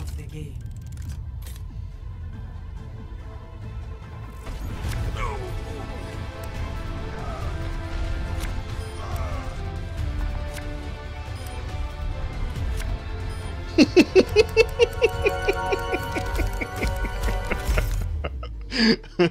Of the game.